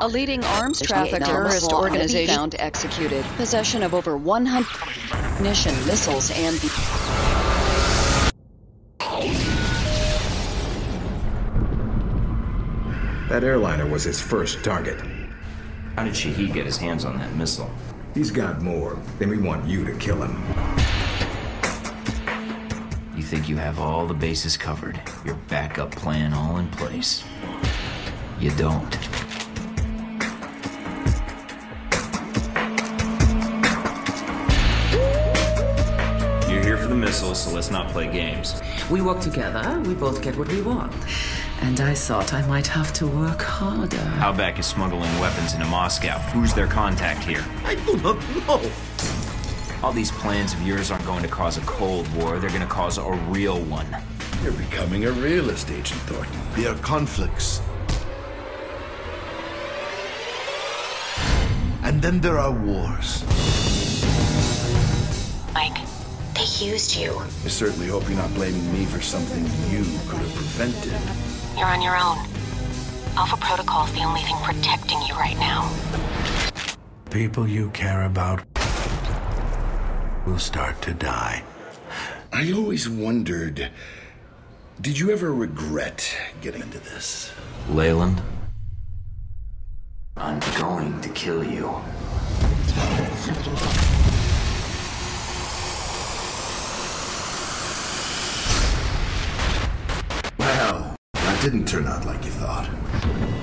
A leading arms trafficker terrorist organization found executed. Possession of over 100 munition, missiles, and That airliner was his first target. How did Shaheed get his hands on that missile? He's got more, and we want you to kill him. You think you have all the bases covered, your backup plan all in place. You don't. For the missiles, so let's not play games. We work together, we both get what we want. And I thought I might have to work harder. Outback is smuggling weapons into Moscow. Who's their contact here? I do not know. All these plans of yours aren't going to cause a Cold War, they're going to cause a real one. You're becoming a realist, Agent Thorton. There are conflicts. And then there are wars. Mike, they used you. I certainly hope you're not blaming me for something you could have prevented. You're on your own. Alpha Protocol's the only thing protecting you right now. People you care about will start to die. I always wondered did you ever regret getting into this? Leland? I'm going to kill you. Didn't turn out like you thought.